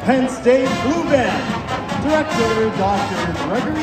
Penn State Blue Band, Director Dr. Gregory